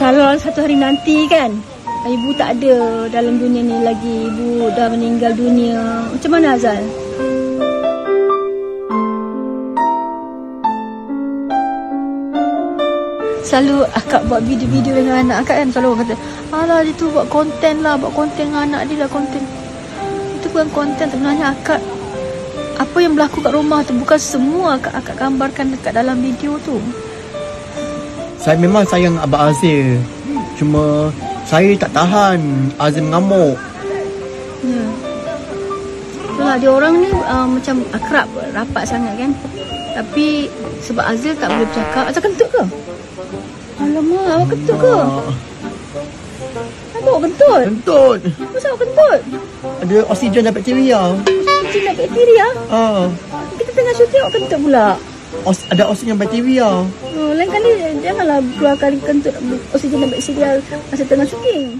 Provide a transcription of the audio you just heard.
Kalau satu hari nanti kan, ibu tak ada dalam dunia ni lagi, ibu dah meninggal dunia. Macam mana Azal? Selalu akak buat video-video dengan anak akak kan? Selalu orang kata Alah dia tu buat konten lah. Buat konten dengan anak dia lah konten Itu bukan konten sebenarnya akak Apa yang berlaku kat rumah tu Bukan semua akak, akak gambarkan dekat dalam video tu Saya memang sayang Abang Azil. Cuma saya tak tahan Azil mengamuk. Ya Itulah dia orang ni uh, macam akrab Rapat sangat kan Tapi sebab Azil tak boleh bercakap Azal kentut ke? Alamak awak kentut ke? Ah, Kenapa awak kentut? Kentut. Kenapa awak kentut? Ada oksigen dan bakteria. Kucing dan bakteria Ah, Kita tengah syuting awak kentut pula os, ada oksigen bakteria. oh, Lain kali janganlah keluar kali kentut Oksigen bakteria Masa tengah syuting